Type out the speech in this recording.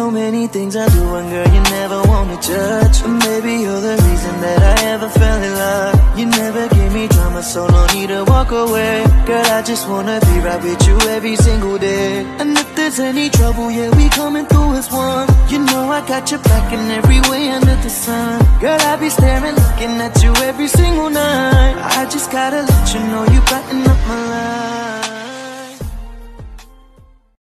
So many things I do and girl you never wanna judge But maybe you're the reason that I ever fell in love. You never gave me drama so no need to walk away. Girl I just wanna be right with you every single day. And if there's any trouble yeah we coming through as one. You know I got your back in every way under the sun. Girl I be staring looking at you every single night. I just gotta let you know you brighten up